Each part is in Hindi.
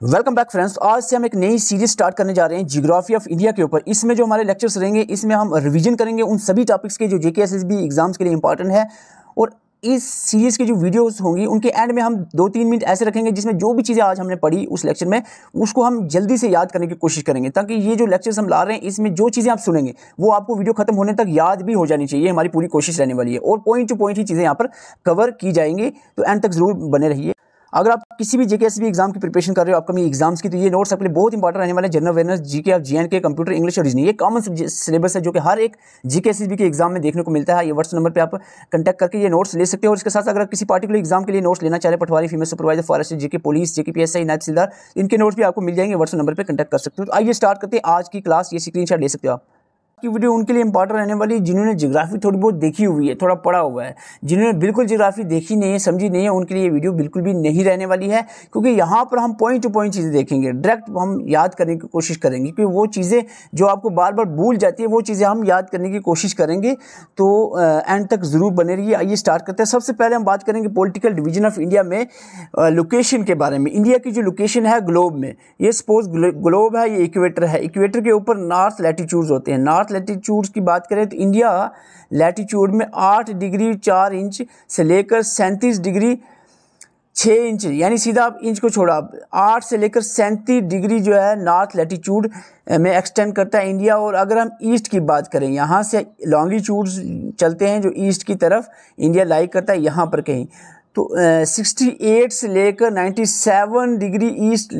वेलकम बैक फ्रेंड्स आज से हम एक नई सीरीज़ स्टार्ट करने जा रहे हैं जियोग्राफी ऑफ़ इंडिया के ऊपर। इसमें जो हमारे लेक्चर्स रहेंगे, इसमें हम रिवीजन करेंगे। उन सभी टॉपिक्स के जो जेके एस एग्ज़ाम्स के लिए इंपॉर्टेंट है। और इस सीरीज़ की जो वीडियोस होंगी, उनके एंड में हम दो तीन मिनट ऐसे रखेंगे, जिसमें जो भी चीज़ें आज हमने पढ़ी उस लेक्चर में, उसको हम जल्दी से याद करने की कोशिश करेंगे। ताकि ये जो लेक्चर्स हम ला रहे हैं, इसमें जो चीज़ें आप सुनेंगे, वो आपको वीडियो खत्म होने तक याद भी हो जानी चाहिए हमारी पूरी कोशिश रहने वाली है। और पॉइंट टू पॉइंट ही चीज़ें यहाँ पर कवर की जाएँगी तो एंड तक ज़रूर बने रहिए। अगर आप किसी भी जेके एस एग्ज़ाम की प्रिपरेशन कर रहे हो अपकमिंग एग्ज़ाम्स की तो ये नोट्स आपके लिए बहुत इंपॉर्टेंट रहने वाले general awareness GK of G K computer English और रीजनिंग ये कॉमन सिलेबस है जो कि हर एक जीके के एग्ज़ाम में देखने को मिलता है। ये व्हाट्सएप नंबर पर आप कंटैक्ट करके ये नोट्स ले सकते हो। और इसके साथ अगर किसी पार्टिकुलर एग्ज़ाम के लिए नोट्स लेना चाहे patwari female supervisor forest GK police JK P S I tehsildar, इनके नोट्स भी आपको मिल जाएँगे। व्हाट्सएप नंबर पर कंटैक्ट कर सकते हो। तो आइए स्टार्ट करते हैं। आज की क्लास ये स्क्रीन ले सकते हो आप। की वीडियो उनके लिए इंपॉर्टेंट रहने वाली जिन्होंने जियोग्राफी थोड़ी बहुत देखी हुई है, थोड़ा पढ़ा हुआ है। जिन्होंने बिल्कुल जियोग्राफी देखी नहीं है, समझी नहीं है, उनके लिए वीडियो बिल्कुल भी नहीं रहने वाली है, क्योंकि यहाँ पर हम पॉइंट टू पॉइंट चीज़ें देखेंगे। डायरेक्ट हम याद करने की कोशिश करेंगे क्योंकि वो चीज़ें जो आपको बार बार भूल जाती है, वो चीज़ें हम याद करने की कोशिश करेंगे। तो एंड तक ज़रूर बने रहिए। आइए स्टार्ट करते हैं। सबसे पहले हम बात करेंगे पोलिटिकल डिवीज़न ऑफ़ इंडिया में लोकेशन के बारे में। इंडिया की जो लोकेशन है ग्लोब में, ये सपोज़ ग्लोब है, ये इक्वेटर है। इक्वेटर के ऊपर नॉर्थ लेटीट्यूड्स होते हैं। नॉर्थ लेटीट्यूड्स की बात करें तो इंडिया लैटीट्यूड में आठ डिग्री चार इंच से लेकर सैंतीस डिग्री छः इंच, यानी सीधा आप इंच को छोड़ा। आठ से लेकर सैंतीस डिग्री जो है नॉर्थ लैटीट्यूड में एक्सटेंड करता है इंडिया और अगर हम ईस्ट की बात करें, यहाँ से लॉन्गिट्यूड चलते हैं जो ईस्ट की तरफ़ इंडिया लाई करता है, यहाँ पर कहीं। तो सिक्सटी एट से लेकर ninety seven degree east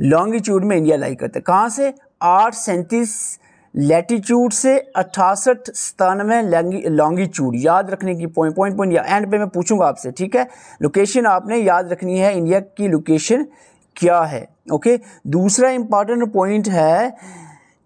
longitude में इंडिया लाई करता है। कहाँ से? आठ सैंतीस लेटीट्यूड से अट्ठासठ सतानवे लॉन्गिट्यूड याद रखने की पॉइंट पॉइंट पॉइंट या एंड पे मैं पूछूँगा आपसे, ठीक है? लोकेशन आपने याद रखनी है इंडिया की लोकेशन क्या है? ओके दूसरा इंपॉर्टेंट पॉइंट है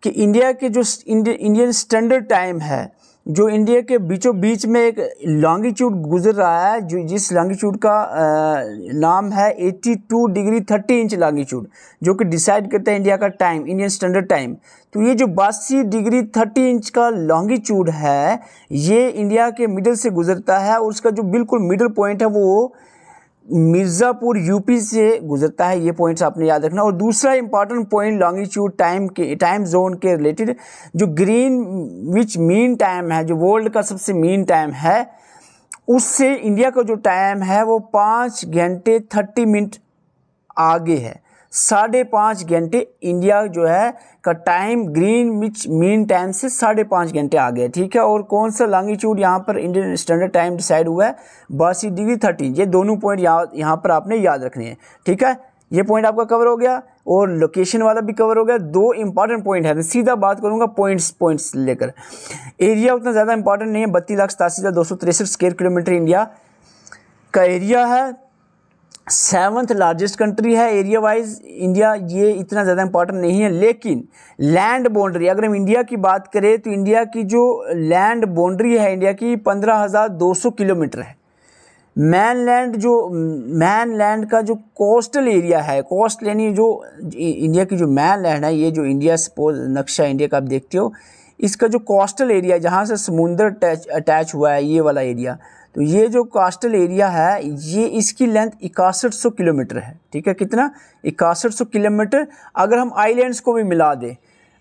कि इंडिया के जो इंडियन स्टैंडर्ड टाइम है जो इंडिया के बीचों बीच में एक लॉन्गिट्यूड गुजर रहा है जो जिस लॉन्गिट्यूड का आ, नाम है 82 डिग्री 30 इंच लॉन्गिट्यूड जो कि डिसाइड करता है इंडिया का टाइम इंडियन स्टैंडर्ड टाइम तो ये जो बासी डिग्री 30 इंच का लॉन्गिट्यूड है ये इंडिया के मिडल से गुजरता है और उसका जो बिल्कुल मिडल पॉइंट है वो मिर्ज़ापुर यूपी से गुजरता है, ये पॉइंट्स आपने याद रखना। और दूसरा इंपॉर्टेंट पॉइंट लॉन्गिट्यूड टाइम के टाइम जोन के रिलेटेड जो ग्रीन विच मीन टाइम है, जो वर्ल्ड का सबसे मीन टाइम है, उससे इंडिया का जो टाइम है, वो पाँच घंटे थर्टी मिनट आगे है। साढ़े पाँच घंटे इंडिया जो है का time Greenwich mean time से साढ़े पाँच घंटे आ गए ठीक है? और कौन सा लॉन्गिट्यूड यहाँ पर इंडियन स्टैंडर्ड टाइम डिसाइड हुआ है? बासी डिग्री थर्टीन ये दोनों पॉइंट यहाँ यहाँ पर आपने याद रखने हैं, ठीक है? ये पॉइंट आपका कवर हो गया और लोकेशन वाला भी कवर हो गया। दो इंपॉर्टेंट पॉइंट है, मैं सीधा बात करूँगा पॉइंट्स पॉइंट्स लेकर। एरिया उतना ज़्यादा इंपॉर्टेंट नहीं है, बत्तीस लाख सतासी हज़ार दो सौ तिरसठ स्क्वेयर किलोमीटर इंडिया का एरिया है। सेवन्थ लार्जेस्ट कंट्री है एरिया वाइज इंडिया ये इतना ज़्यादा इंपॉर्टेंट नहीं है, लेकिन लैंड बाउंड्री अगर हम इंडिया की बात करें तो इंडिया की जो लैंड बाउंड्री है, इंडिया की पंद्रह हज़ार दो सौ किलोमीटर है। मैन लैंड जो मैन लैंड का जो कोस्टल एरिया है कोस्ट यानी जो इंडिया की जो मैन लैंड है, ये जो इंडिया सपोज़ नक्शा इंडिया का आप देखते हो, इसका जो कोस्टल एरिया जहाँ से समुंदर अटैच हुआ है, ये वाला एरिया तो ये जो कास्टल एरिया है, ये इसकी लेंथ इकसठ सौ किलोमीटर है। ठीक है, कितना? इकसठ सौ किलोमीटर। अगर हम आइलैंड्स को भी मिला दें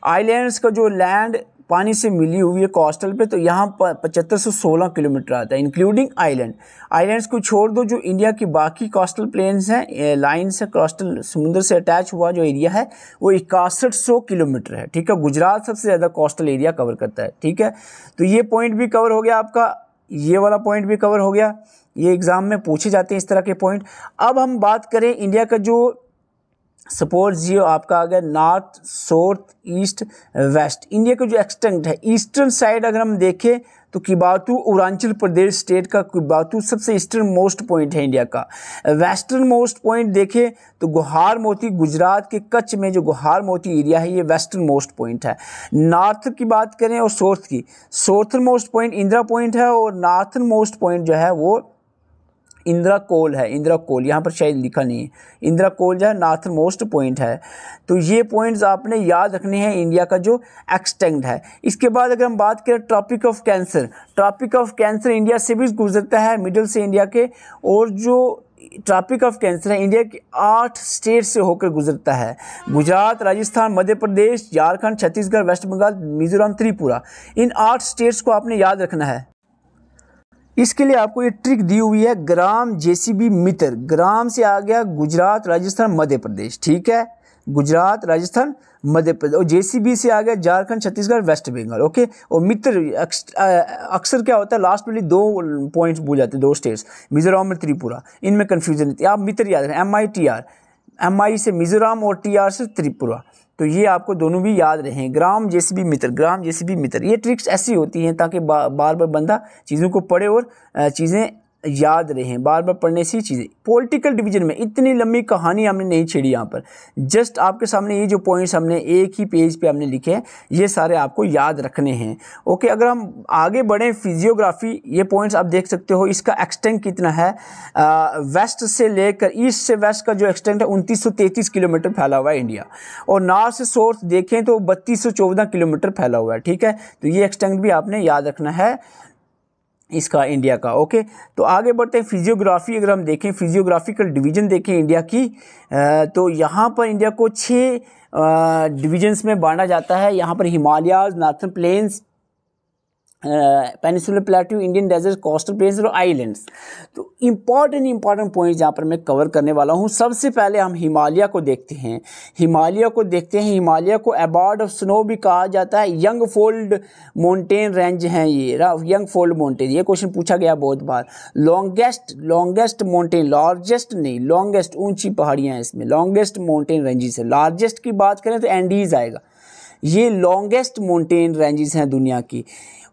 आइलैंड्स का जो लैंड पानी से मिली हुई है कोस्टल पे तो यहाँ पचहत्तर सौ सोलह किलोमीटर आता है इंक्लूडिंग आइलैंड आइलैंड्स को छोड़ दो, जो इंडिया की बाकी कोस्टल प्लेन्स हैं लाइन से कोस्टल समुद्र से अटैच हुआ जो एरिया है, वो इकसठ सौ किलोमीटर है। ठीक है, गुजरात सबसे ज़्यादा कोस्टल एरिया कवर करता है। ठीक है तो ये पॉइंट भी कवर हो गया आपका। ये वाला पॉइंट भी कवर हो गया। ये एग्ज़ाम में पूछे जाते हैं इस तरह के पॉइंट अब हम बात करें इंडिया का जो सपोज़ जियो आपका आ गया north south east, west. India का जो एक्सटेंट है, ईस्टर्न साइड अगर हम देखें तो किबातू, अरुणाचल प्रदेश स्टेट का किबातू सबसे ईस्टर्न मोस्ट पॉइंट है इंडिया का। वेस्टर्न मोस्ट पॉइंट देखें तो गुहार मोती, गुजरात के कच्छ में जो गुहार मोती एरिया है, ये वेस्टर्न मोस्ट पॉइंट है। नॉर्थ की बात करें और साउथ की southern most point Indira point है और नॉर्थन मोस्ट पॉइंट जो है वो इंदिरा कोल है इंदिरा कोल यहाँ पर शायद लिखा नहीं है। इंदिरा कोल जो है नॉर्थ मोस्ट पॉइंट है। तो ये पॉइंट्स आपने याद रखने हैं इंडिया का जो एक्सटेंड है। इसके बाद अगर हम बात करें tropic of cancer tropic of cancer India से भी गुजरता है मिडल से इंडिया के, और जो ट्रॉपिक ऑफ़ कैंसर है, इंडिया के आठ स्टेट से होकर गुजरता है। गुजरात, राजस्थान, मध्य प्रदेश, झारखंड, छत्तीसगढ़, वेस्ट बंगाल, मिजोरम, त्रिपुरा। इन आठ स्टेट्स को आपने याद रखना है। इसके लिए आपको ये ट्रिक दी हुई है ग्राम जेसीबी मित्र। ग्राम से आ गया गुजरात, राजस्थान, मध्य प्रदेश। ठीक है? गुजरात, राजस्थान, मध्य प्रदेश। और जेसीबी से आ गया झारखंड, छत्तीसगढ़, वेस्ट बंगाल। ओके? और मित्र अक्सर क्या होता है लास्ट वाली दो पॉइंट्स भूल जाते हैं, दो स्टेट्स मिजोरम और त्रिपुरा। इनमें कन्फ्यूज़न होती है। आप मित्र याद रखें M I T R M I से मिजोरम और टी आर से त्रिपुरा। तो ये आपको दोनों भी याद रहें, ग्राम जैसे भी मित्र, ग्राम जैसे भी मित्र। ये ट्रिक्स ऐसी होती हैं ताकि बार बार बंदा चीज़ों को पढ़े और चीज़ें याद रहें बार बार पढ़ने से चीज़ें। पॉलिटिकल डिवीज़न में इतनी लंबी कहानी हमने नहीं छेड़ी यहाँ पर। जस्ट आपके सामने ये जो पॉइंट्स हमने एक ही पेज पे हमने लिखे हैं ये सारे आपको याद रखने हैं। ओके अगर हम आगे बढ़ें फिजियोग्राफी ये पॉइंट्स आप देख सकते हो इसका एक्सटेंट कितना है? आ, वेस्ट से लेकर ईस्ट से वेस्ट का जो एक्सटेंट है उनतीस किलोमीटर फैला हुआ है इंडिया। और नॉर्थ से सोर्थ देखें तो बत्तीस किलोमीटर फैला हुआ है ठीक है? तो ये एक्सटेंट भी आपने याद रखना है। इसका इंडिया का, ओके? तो आगे बढ़ते हैं फिजियोग्राफी अगर हम देखें फिजियोग्राफिकल डिवीज़न देखें इंडिया की तो यहाँ पर इंडिया को छः डिवीजन्स में बांटा जाता है। यहाँ पर Himalayas northern plains peninsular plateau Indian desert coastal plains और आइलैंड्स तो इंपॉर्टेंट इंपॉर्टेंट पॉइंट्स यहाँ पर मैं कवर करने वाला हूँ। सबसे पहले हम हिमालय को देखते हैं। हिमालय को देखते हैं। हिमालय को अबार्ड ऑफ़ स्नो भी कहा जाता है। यंग फोल्ड माउंटेन रेंज हैं ये। यंग फोल्ड माउंटेन ये क्वेश्चन पूछा गया बहुत बार। लॉन्गेस्ट लॉन्गेस्ट माउंटेन लार्जेस्ट नहीं लॉन्गेस्ट ऊँची पहाड़ियाँ हैं इसमें। लॉन्गेस्ट माउंटेन रेंजेस है। लार्जेस्ट की बात करें तो एंडीज आएगा। ये लॉन्गेस्ट माउंटेन रेंजेस हैं दुनिया की।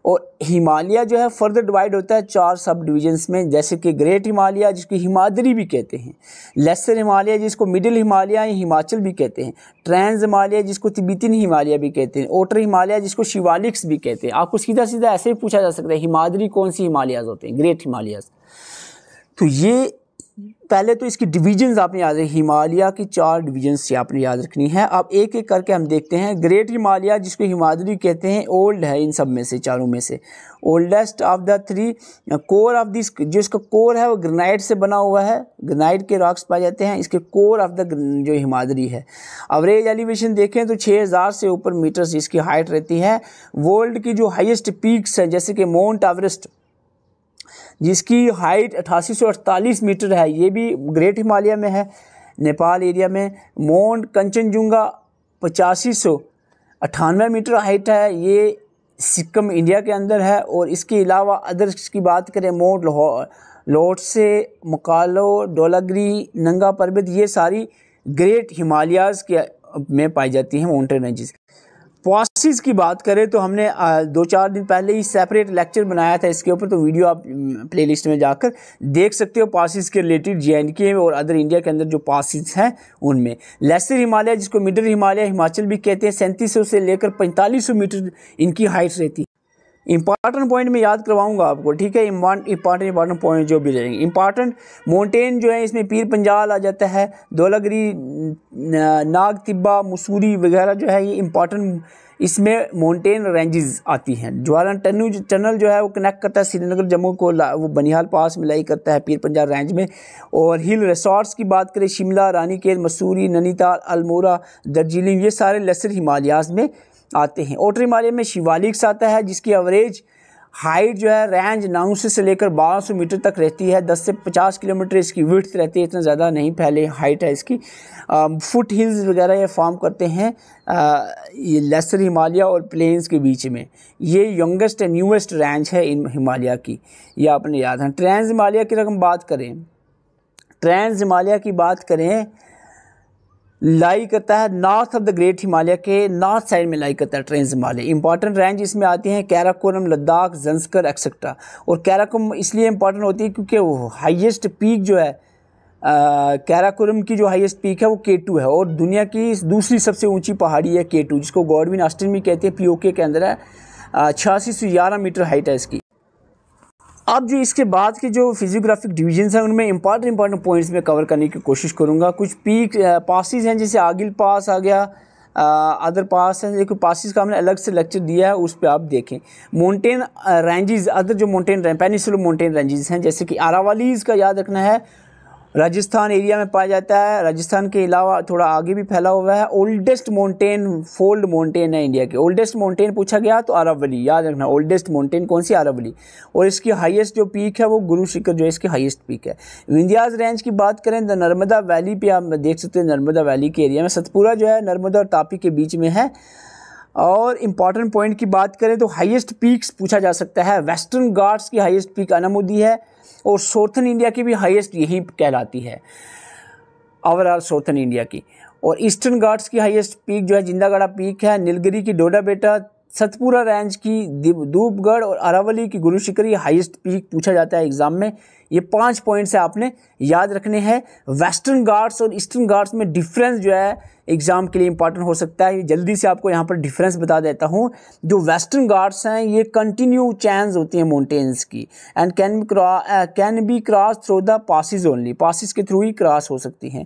और हिमालय जो है फर्दर डिवाइड होता है चार सब डिविजन्स में, जैसे कि ग्रेट हिमालय जिसको हिमाद्री भी कहते हैं लेसर हिमालय जिसको मिडिल हिमालय या हिमाचल भी कहते हैं ट्रांस हिमालय जिसको तिब्बतिन हिमालय भी कहते हैं ओटर हिमालय जिसको शिवालिक्स भी कहते हैं। आपको सीधा सीधा ऐसे ही पूछा जा सकता है, हिमादरी कौन सी हिमालयाज होते हैं? ग्रेट हिमालयाज तो ये पहले तो इसकी डिवीजन्स आपने याद रखी हिमालय की चार डिवीजन्स आपने याद रखनी है। अब एक एक करके हम देखते हैं। ग्रेट हिमालय जिसको हिमाद्री कहते हैं ओल्ड है इन सब में से, चारों में से। Oldest of the three core of this जो इसका कोर है, वो ग्रेनाइट से बना हुआ है। ग्रेनाइट के रॉक्स पाए जाते हैं। इसके कोर ऑफ़ द जो हिमाद्री है। अवरेज एलिवेशन देखें तो छः हज़ार से ऊपर मीटर्स इसकी हाइट रहती है। वर्ल्ड की जो हाइस्ट पीक्स हैं, जैसे कि माउंट एवरेस्ट जिसकी हाइट अठासी मीटर है। ये भी ग्रेट हिमालय में है। नेपाल एरिया में मोन्ट कंचनजुंगा पचासी सौ अठानवे मीटर हाइट है। ये सिक्किम, इंडिया के अंदर है और इसके अलावा अदर्स की बात करें मोट लोट से मकालो, डोलागरी, नंगा पर्वत, ये सारी ग्रेट हिमालयाज़ के में पाई जाती हैं माउंटेन रेंजेस पॉसिस की बात करें तो हमने दो चार दिन पहले ही सेपरेट लेक्चर बनाया था इसके ऊपर तो वीडियो आप प्लेलिस्ट में जाकर देख सकते हो पासिस के रिलेटेड जे एंड के और अदर इंडिया के अंदर जो पासिस हैं उनमें। लेसर हिमालय जिसको मिडल हिमालय हिमाचल भी कहते हैं, सैंतीस से लेकर पैंतालीस मीटर इनकी हाइट रहती। है इंपॉर्टेंट पॉइंट मैं याद करवाऊँगा आपको, ठीक है? इंपॉर्टेंट इंपॉर्टेंट पॉइंट जो भी रहेंगे। इंपॉर्टेंट माउंटेन जो है, इसमें पीर पंजाल आ जाता है दौलागिरी नाग तिब्बा, मसूरी वगैरह जो है, ये इंपॉर्टेंट इसमें माउंटेन रेंजेस आती हैं। ज्वाला टनू टनल जो है, वो कनेक्ट करता है श्रीनगर, जम्मू को वो बनिहाल पास में लाई करता है पीर पंजाल रेंज में। और हिल रिसोर्ट्स की बात करें, शिमला, रानीखेत, मसूरी, नैनीताल अल्मोरा दार्जिलिंग, ये सारे लेसर हिमालयाज में आते हैं। ओटर हिमालय में शिवालिक्स आता है जिसकी एवरेज हाइट जो है रेंज नौ सौ से लेकर बारह सौ मीटर तक रहती है। दस से पचास किलोमीटर इसकी विड्थ रहती है इतना ज़्यादा नहीं फैले हाइट है इसकी। फुट हिल्स वगैरह ये फॉर्म करते हैं आ, ये लेसर हिमालय और प्लेन्स के बीच में। ये यंगेस्ट एंड न्यूएस्ट रेंज है इन हिमालय की ये आपने याद है। ट्रांस हिमालय की रकम बात करें ट्रांस हिमालय की बात करें लाई करता है north of the great Himalaya के नॉर्थ साइड में लाई करता है ट्रेंस हिमालय इंपॉर्टेंट रेंज इसमें आती हैं कैराकोरम लद्दाख जंसकर एक्सेट्रा और कैराकोरम इसलिए इंपॉर्टेंट होती है क्योंकि वो हाईएस्ट पीक जो है कैराकोरम की जो हाईएस्ट पीक है वो के टू है और दुनिया की दूसरी सबसे ऊँची पहाड़ी है के टू जिसको गॉडविन ऑस्टिन भी कहते हैं पी के अंदर है। छियासी सौ ग्यारह मीटर हाइट है इसकी। अब जो इसके बाद के जो फिजियोग्राफिक डिवीज़न हैं, उनमें इंपॉर्टेंट इंपॉर्टेंट पॉइंट्स में कवर करने की कोशिश करूँगा। कुछ पीक पासिस हैं, जैसे आगिल पास आ गया अदर पास है, देखो पासिस का हमने अलग से लेक्चर दिया है, उस पर आप देखें। माउंटेन रेंजेस अदर जो माउंटेन पेनिसुलर माउंटेन रेंजेस हैं, जैसे कि आरावालीज का याद रखना है राजस्थान एरिया में पाया जाता है। राजस्थान के अलावा थोड़ा आगे भी फैला हुआ है। ओल्डेस्ट माउंटेन फोल्ड माउंटेन है इंडिया के। ओल्डेस्ट माउंटेन पूछा गया तो अरावली, याद रखना ओल्डेस्ट माउंटेन कौन सी? अरावली। और इसकी हाईएस्ट जो पीक है वो गुरु शिखर जो है, इसकी हाईएस्ट पीक है। विंध्याज रेंज की बात करें तो नर्मदा वैली पे आप देख सकते हैं, नर्मदा वैली के एरिया में सतपुरा जो है, नर्मदा और तापी के बीच में है। और इंपॉर्टेंट पॉइंट की बात करें तो हाईएस्ट पीक्स पूछा जा सकता है। वेस्टर्न घाट्स की हाईएस्ट पीक अनामुदी है और साउथर्न इंडिया की भी हाईएस्ट यही कहलाती है। ओवरऑल साउथर्न इंडिया की। और ईस्टर्न घाट्स की हाईएस्ट पीक जो है जिंदागढ़ा पीक है नीलगिरी की डोडा बेटा सतपुरा रेंज की धूपगढ़ और अरावली की गुरु शिखरी हाईएस्ट पीक पूछा जाता है एग्ज़ाम में। ये पाँच पॉइंट्स आपने याद रखने हैं। वेस्टर्न घाट्स और ईस्टर्न घाट्स में डिफरेंस जो है एग्ज़ाम के लिए इंपॉर्टेंट हो सकता है। जल्दी से आपको यहाँ पर डिफरेंस बता देता हूँ। जो वेस्टर्न घाट्स हैं, ये कंटिन्यू चैन्स होती हैं माउंटेन्स की। And can be can be cross through the passes only passes के थ्रू ही क्रॉस हो सकती हैं।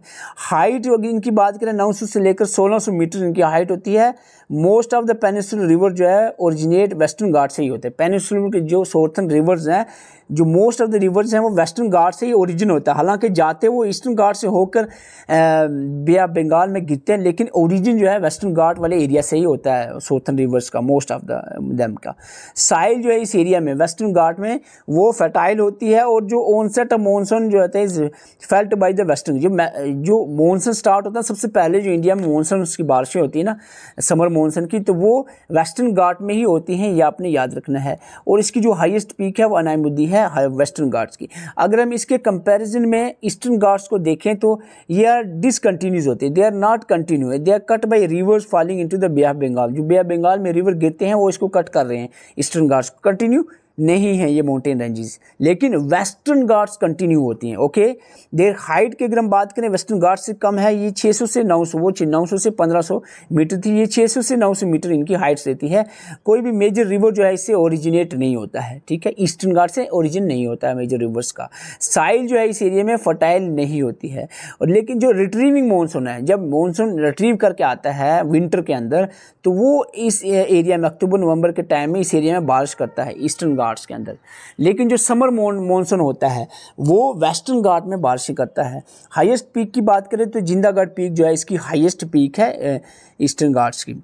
हाइट इनकी बात करें, नौ सौ से लेकर सोलह मीटर इनकी हाइट होती है। Most of the peninsular river जो है ओरिजिनेट वेस्टर्न घाट से ही होते हैं। पेनिसुलर के जो सोर्थन रिवर्स हैं जो मोस्ट ऑफ़ द रिवर्स हैं, वो वेस्टर्न घाट से ही ओरिजिन होता है। हालाँकि जाते वो ईस्टर्न घाट से होकर बे ऑफ़ बंगाल में गिरते हैं, लेकिन ओरिजिन जो है वेस्टर्न घाट वाले एरिया से ही होता है सोथन रिवर्स का मोस्ट ऑफ़ द दैम का। साइल जो है इस एरिया में वेस्टर्न घाट में, वो फर्टाइल होती है और जो ऑनसेट ऑफ़ मानसून जो होता है is felt by the western जो जो मानसून स्टार्ट होता है, सबसे पहले जो इंडिया में मानसून उसकी बारिशें होती है ना समर मानसून की तो वो वेस्टर्न घाट में ही होती हैं, ये आपने याद रखना है। और इसकी जो हाइस्ट पीक है, वो अनामुद्दी है। है वेस्टर्न गार्ड्स की। अगर हम इसके कंपैरिजन में ईस्टर्न गार्ड्स को देखें तो ये आर डिसकंटिन्यूज होते हैं। They are not continue they are cut by rivers falling into the bay of Bengal जो बिहार बंगाल में रिवर गिरते हैं, वो इसको कट कर रहे हैं ईस्टर्न घाट्स कंटिन्यू नहीं है ये माउंटेन रेंजेस लेकिन वेस्टर्न घाट्स कंटिन्यू होती हैं ओके देर हाइट की अगर हम बात करें वेस्टर्न घाट्स से कम है ये 600 से 900 वो 900 से 1500 मीटर थी, ये 600 से 900 मीटर इनकी हाइट्स रहती है? कोई भी मेजर रिवर जो है, इससे ओरिजिनेट नहीं होता है, ठीक है? ईस्टर्न घाट से ओरिजिन नहीं होता है मेजर रिवर्स का। साइल जो है इस एरिया में फर्टाइल नहीं होती है। और लेकिन जो रिट्रीविंग मानसून है, जब मानसून रिट्रीव करके आता है विंटर के अंदर तो वो इस एरिया में, अक्टूबर, नवंबर के टाइम में इस एरिया में बारिश करता है ईस्टर्न घाट्स के अंदर। लेकिन जो समर मानसून होता है, वो वेस्टर्न घाट में बारिश करता है। हाईएस्ट पीक की बात करें तो जिंदागढ़ पीक जो है, इसकी हाईएस्ट पीक है ईस्टर्न घाट्स की।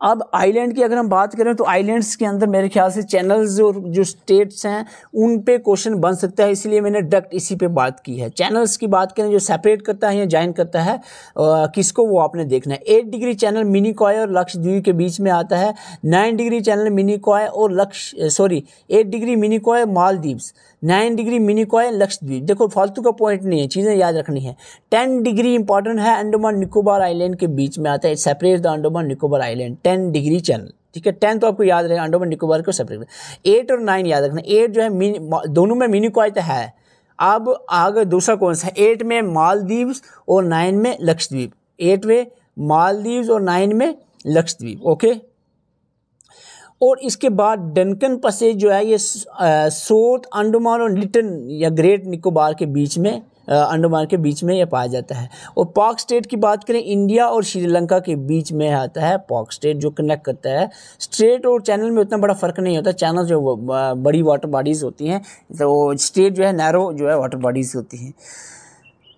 अब आइलैंड की अगर हम बात करें तो आइलैंड्स के अंदर मेरे ख्याल से चैनल्स और जो स्टेट्स हैं, उन पे क्वेश्चन बन सकता है। इसलिए मैंने डक्ट इसी पे बात की है। चैनल्स की बात करें जो सेपरेट करता है या ज्वाइन करता है किसको वो आपने देखना है। Eight degree channel Minicoy और लक्षद्वीप के बीच में आता है। Nine degree channel Minicoy और लक्ष sorry eight degree Minicoy Maldives. Nine degree Minicoy Lakshadweep देखो, फालतू का पॉइंट नहीं है, चीज़ें याद रखनी है। टेन डिग्री इंपॉर्टेंट है, अंडोमान निकोबार आइलैंड के बीच में आता है separate the Andaman Nicobar island ten degree channel ठीक है? टेन तो आपको याद रहेगा अंडोमान निकोबार को सेपरेट एट और नाइन याद रखना। एट जो है दोनों में मिनी कॉय तो है। अब आगे दूसरा कौन सा एट में मालदीव्स और नाइन में लक्षद्वीप एट में मालदीव्स और नाइन में लक्षद्वीप ओके और इसके बाद डनकन पसेज जो है, ये सोट अंडमान और लिटन या ग्रेट निकोबार के बीच में अंडमान के बीच में ये पाया जाता है। और पाक स्टेट की बात करें इंडिया और श्रीलंका के बीच में आता है पाक स्टेट जो कनेक्ट करता है। स्टेट और चैनल में उतना बड़ा फ़र्क नहीं होता चैनल जो बड़ी वाटर बॉडीज़ होती हैं तो स्टेट जो है नैरो जो है वाटर बॉडीज़ होती हैं।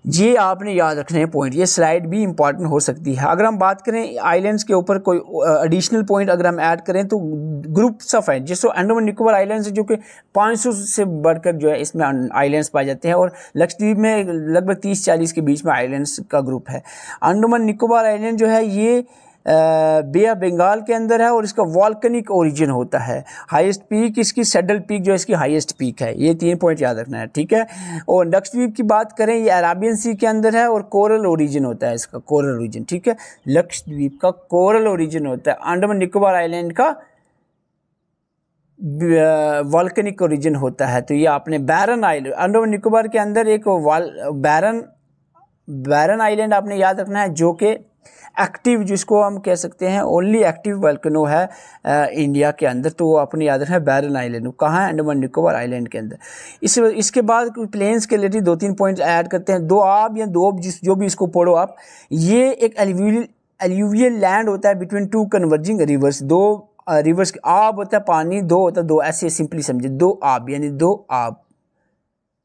ये आपने याद रखने हैं पॉइंट ये स्लाइड भी इंपॉर्टेंट हो सकती है. अगर हम बात करें आइलैंड्स के ऊपर कोई एडिशनल पॉइंट अगर हम ऐड करें तो ग्रुप्स ऑफ़ है. जिसको अंडमान निकोबार आइलैंड्स जो कि 500 से बढ़कर जो है इसमें आइलैंड्स पाए जाते हैं और लक्षद्वीप में लगभग 30-40 के बीच में आइलैंड्स का ग्रुप है. अंडमान निकोबार आइलैंड जो है, ये बे ऑफ़ बंगाल के अंदर है और इसका वॉल्कनिक ओरिजिन होता है। हाईएस्ट पीक इसकी सेडल पीक जो इसकी हाईएस्ट पीक है। ये तीन पॉइंट याद रखना है, ठीक है? और लक्षद्वीप की बात करें, ये अराबियन सी के अंदर है और कोरल ओरिजिन होता है इसका, कोरल ओरिजिन, ठीक है? लक्षद्वीप का कोरल ओरिजिन होता है। अंडमान निकोबार आइलैंड का वॉल्कनिक ओरिजिन होता है। तो ये आपने बैरन आइलैंड, अंडमान निकोबार के अंदर एक वाल, बैरन बैरन आइलैंड आपने याद रखना है, जो कि एक्टिव जिसको हम कह सकते हैं ओनली एक्टिव वल्कनो है आ, इंडिया के अंदर। तो वो अपनी याद रखें बैरन आइलैंड कहाँ है? अंडमान निकोबार आइलैंड के अंदर। इस इसके बाद प्लेन्स के रिलेटेड दो तीन पॉइंट्स ऐड करते हैं। दो आप या दो जिस जो भी इसको पढ़ो आप ये एक एल्यूवियल लैंड होता है बिटवीन टू कन्वर्जिंग रिवर्स दो रिवर्स आब होता है पानी दो होता है दो। ऐसे सिंपली समझे। दो आब यानी दो आब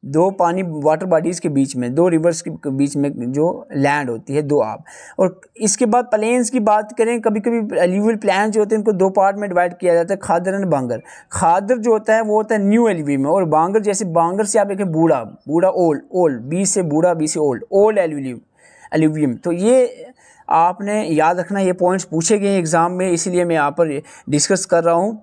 दो पानी वाटर बॉडीज़ के बीच में, दो रिवर्स के बीच में जो लैंड होती है, दो आब। और इसके बाद प्लेन्स की बात करें कभी कभी एलिवियल प्लान जो होते हैं, इनको दो पार्ट में डिवाइड किया जाता है, खादर एंड बांगर। खादर जो होता है, वो होता है न्यू एलिवी में, और बांगर जैसे, बांगर से आप देखें, बूढ़ा बूढ़ा ओल्ड ओल्ड बी से बूढ़ा बी से ओल्ड ओल्ड एलिवियम एलिवियम तो ये आपने याद रखना, ये पॉइंट्स पूछे गए एग्ज़ाम में, इसीलिए मैं यहाँ पर डिस्कस कर रहा हूँ।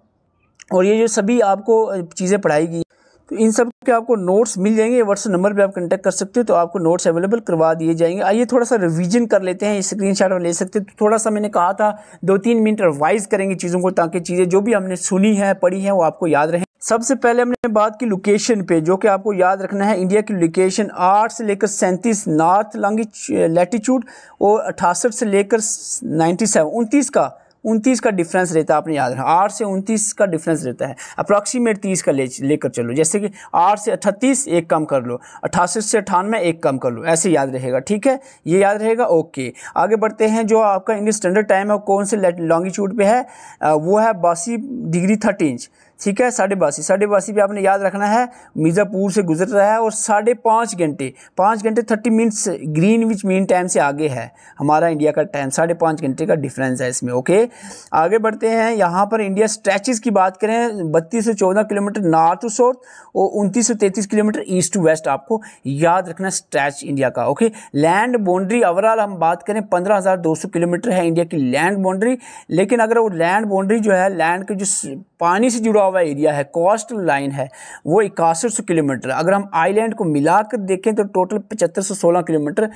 और ये जो सभी आपको चीज़ें पढ़ाई गई तो इन सब के आपको नोट्स मिल जाएँगे व्हाट्सएप नंबर पे आप कांटेक्ट कर सकते हो तो आपको नोट्स अवेलेबल करवा दिए जाएँगे। आइए थोड़ा सा रिवीजन कर लेते हैं स्क्रीन शॉट ले सकते तो थोड़ा सा मैंने कहा था दो तीन मिनट रिवाइज करेंगे चीज़ों को, ताकि चीज़ें जो भी हमने सुनी है, पढ़ी है, वो आपको याद रहे। सबसे पहले हमने बात की लोकेशन पे, जो कि आपको याद रखना है इंडिया की लोकेशन आठ से लेकर सैंतीस नॉर्थ लॉन्गी लेटीट्यूड और अठासठ से लेकर नाइन्टी सेवन उनतीस का उनतीस का डिफरेंस रहता है, आपने याद रखना आठ से उनतीस का डिफरेंस रहता है। अप्रॉक्सीमेट तीस का ले लेकर चलो। जैसे कि आठ से अट्ठतीस एक कम कर लो। अट्ठासी से अठानवे, एक कम कर लो। ऐसे याद रहेगा, ठीक है? ये याद रहेगा, ओके। आगे बढ़ते हैं, जो आपका इंग्लिश स्टैंडर्ड टाइम है कौन से लॉन्गिट्यूड पर है? वो है बासी डिग्री थर्टी इंच। ठीक है, साढ़े बासी। साढ़े बासी पे आपने याद रखना है, मिर्ज़ापुर से गुजर रहा है और साढ़े पाँच घंटे पाँच घंटे thirty minutes Greenwich mean time से आगे है। हमारा इंडिया का टाइम, साढ़े पाँच घंटे का डिफरेंस है इसमें, ओके? आगे बढ़ते हैं, यहाँ पर इंडिया स्ट्रेचेस की बात करें, बत्तीस से चौदह किलोमीटर नॉर्थ टू साउथ और उनतीस से तैंतीस किलोमीटर ईस्ट टू वेस्ट, आपको याद रखना स्ट्रैच इंडिया का, ओके? लैंड बाउंड्री ओवरऑल हम बात करें, पंद्रह हज़ार दो सौ किलोमीटर है इंडिया की लैंड बाउंड्री, लेकिन अगर वो लैंड बाउंड्री जो है, लैंड के जो पानी से जुड़ा हुआ एरिया है कोस्ट लाइन है, वो इक्यासठ सौ किलोमीटर। अगर हम आइलैंड को मिलाकर देखें तो टोटल पचहत्तर सौ सोलह किलोमीटर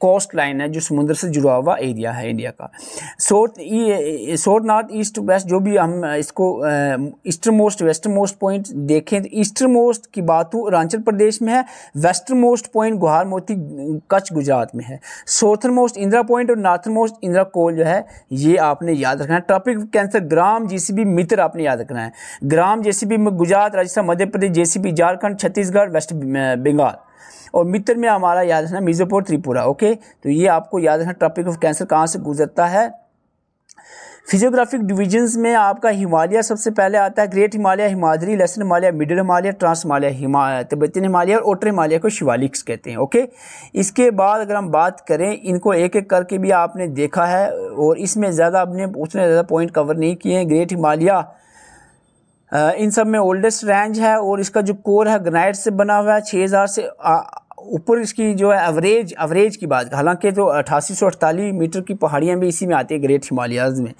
कोस्ट लाइन है जो समुद्र से जुड़ा हुआ एरिया है इंडिया का। South south north east west जो भी हम इसको eastern most western most point देखें तो ईस्टर्न मोस्ट की बात हो अरुणाचल प्रदेश में है वेस्टर्न मोस्ट पॉइंट गुहार मोती कच्छ गुजरात में है। साउथर्न मोस्ट इंदिरा पॉइंट और नॉर्थर्न मोस्ट इंदिरा कोल जो है, ये आपने याद रखना है। टॉपिक कैंसर ग्राम जीसीबी मित्र आपने याद रखना है। ग्राम जेसीबी में गुजरात, राजस्थान, मध्य प्रदेश, जेसीबी, झारखंड, छत्तीसगढ़, वेस्ट बंगाल और मित्र में हमारा याद रखना मिर्ज़ापुर, त्रिपुरा, ओके? तो ये आपको याद रखना टॉपिक ऑफ़ कैंसर कहाँ से गुजरता है? फिजियोग्राफिक डिविजन्स में आपका हिमालय सबसे पहले आता है great Himalaya Himadri lesser Himalaya middle Himalaya trans Himalaya Himalaya Tibetan Himalaya और ओटर हिमालय को शिवालिक्स कहते हैं, ओके? इसके बाद अगर हम बात करें, इनको एक एक करके भी आपने देखा है और इसमें ज़्यादा आपने उतने ज़्यादा पॉइंट कवर नहीं किए हैं। ग्रेट हिमालय इन सब में ओल्डेस्ट रेंज है और इसका जो कोर है ग्रानाइट से बना हुआ है छः हज़ार से ऊपर इसकी जो है एवरेज एवरेज की बात, हालाँकि तो अठासी सौ अड़तालीस मीटर की पहाड़ियाँ भी इसी में आती है ग्रेट हिमालयाज़ में।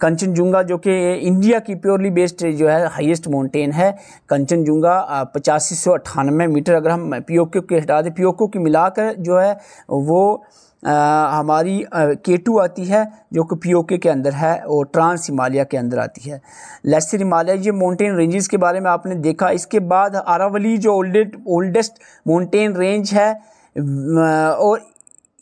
कंचनजुंगा जो कि इंडिया की प्योरली बेस्ड जो है हाईएस्ट माउंटेन है, कंचनजुंगा पचासी सौ अट्ठानवे मीटर, अगर हम पी ओ क्यू के हटा दें पी ओ क्यू की मिलाकर जो है वो हमारी के टू आती है, जो कि पी के के अंदर है और ट्रांस हिमालय के अंदर आती है। लेसर हिमालय ये माउंटेन रेंजेस के बारे में आपने देखा। इसके बाद आरावली जो ओल्डेड ओल्डेस्ट माउंटेन रेंज है और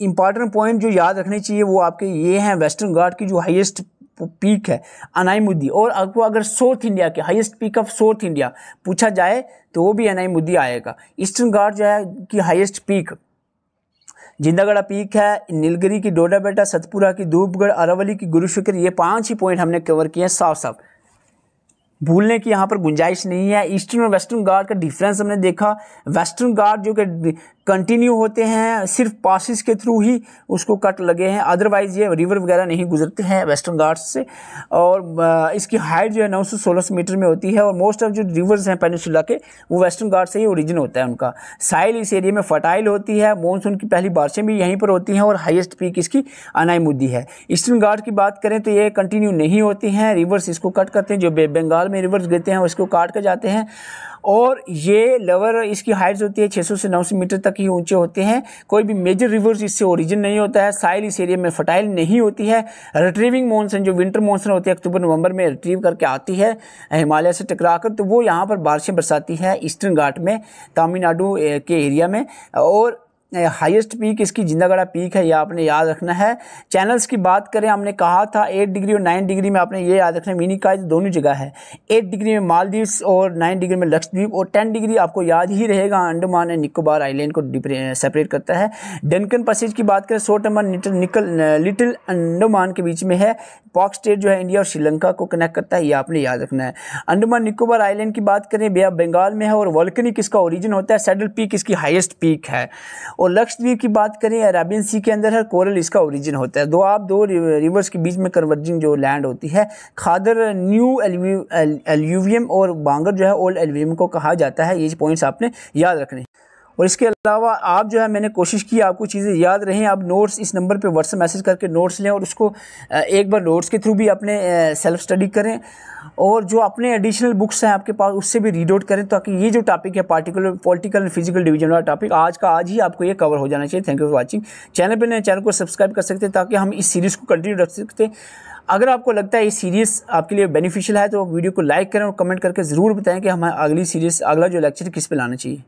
इंपॉर्टेंट पॉइंट जो याद रखने चाहिए, वो आपके ये हैं वेस्टर्न घाट की जो हाईएस्ट पीक है अनाईमुद्दी और आपको अगर साउथ इंडिया के highest peak of south India पूछा जाए तो वो भी अनाईमुद्दी आएगा। ईस्टर्न घाट जो है, कि हाईएस्ट पीक जिंदागढ़ पीक है, नीलगिरी की डोडा बेटा सतपुरा की धूपगढ़, अरवली की गुरुशुक्र, ये पाँच ही पॉइंट हमने कवर किए हैं साफ़ साफ़ भूलने की यहाँ पर गुंजाइश नहीं है। ईस्टर्न और वेस्टर्न गार्ड का डिफरेंस हमने देखा। वेस्टर्न गार्ड जो कि कंटिन्यू होते हैं, सिर्फ़ पासिस के थ्रू ही उसको कट लगे हैं। अदरवाइज़ ये रिवर वगैरह नहीं गुजरते हैं वेस्टर्न घाट्स से। और इसकी हाइट जो है नौ सौ सोलह सौ मीटर में होती है और मोस्ट ऑफ़ जो रिवर्स हैं पेनिसुला के, वो वेस्टर्न घाट से ही ओरिजिन होता है उनका। साइल इस एरिया में फर्टाइल होती है मानसून की पहली बारिशें भी यहीं पर होती हैं और हाइस्ट पीक इसकी अनाई मुद्दी है। ईस्टर्न घाट की बात करें तो ये कंटिन्यू नहीं होती हैं रिवर्स इसको कट करते हैं, जो बंगाल में रिवर्स गिरते हैं उसको काट कर जाते हैं। और ये लवर इसकी हाइट्स होती है 600 से 900 मीटर तक ही ऊँचे होते हैं। कोई भी मेजर रिवर्स इससे ओरिजिन नहीं होता है। साइल इस एरिया में फर्टाइल नहीं होती है। रिट्रीविंग मानसून जो विंटर मानसून होती है, अक्टूबर, नवंबर में रिट्रीव करके आती है, हिमालय से टकरा कर तो वो यहाँ पर बारिशें बरसाती है ईस्टर्न घाट में, तमिलनाडु के एरिया में। और हाईएस्ट पीक इसकी जिंदागढ़ा पीक है यह आपने याद रखना है। चैनल्स की बात करें, हमने कहा था एट डिग्री और नाइन डिग्री में आपने ये याद रखना है मिनी का दोनों जगह है। एट डिग्री में मालदीव्स और नाइन डिग्री में लक्षद्वीप और टेन डिग्री आपको याद ही रहेगा, अंडमान एंड निकोबार आइलैंड को सेपरेट करता है। डनकन पैसेज की बात करें सोट टमन निकल लिटिल अंडमान के बीच में है। पॉक स्टेट जो है इंडिया और श्रीलंका को कनेक्ट करता है, ये आपने याद रखना है। अंडमान निकोबार आइलैंड की बात करें बे बंगाल में है और वॉल्कनिक इसका ओरिजिन होता है सेडल पीक इसकी हाइएस्ट पीक है। और लक्षद्वीप की बात करें, अरेबियन सी के अंदर है कोरल इसका ओरिजिन होता है। दो, आप दो रिवर्स के बीच में कन्वर्जिंग जो लैंड होती है, खादर न्यू एल्यूवियम और बांगर जो है ओल्ड एल्यूवियम को कहा जाता है। ये पॉइंट्स आपने याद रखने और इसके अलावा आप जो है, मैंने कोशिश की आपको चीज़ें याद रहें, आप नोट्स इस नंबर पे व्हाट्सएप मैसेज करके नोट्स लें और उसको एक बार नोट्स के थ्रू भी अपने सेल्फ स्टडी करें और जो अपने एडिशनल बुक्स हैं आपके पास, उससे भी रीड आउट करें ताकि ये जो टॉपिक है particular political and physical division वाला टॉपिक आज का, आज ही आपको ये कवर हो जाना चाहिए। Thank you for watching channel पर नए चैनल को सब्सक्राइब कर सकते हैं ताकि हम इस सीरीज़ को कंटिन्यू रख सकते हैं। अगर आपको लगता है ये सीरीज़ आपके लिए बेनिफिशियल है तो वीडियो को लाइक करें और कमेंट करके ज़रूर बताएँ कि हमें अगली सीरीज़ अगला जो लेक्चर किस पे लाना चाहिए।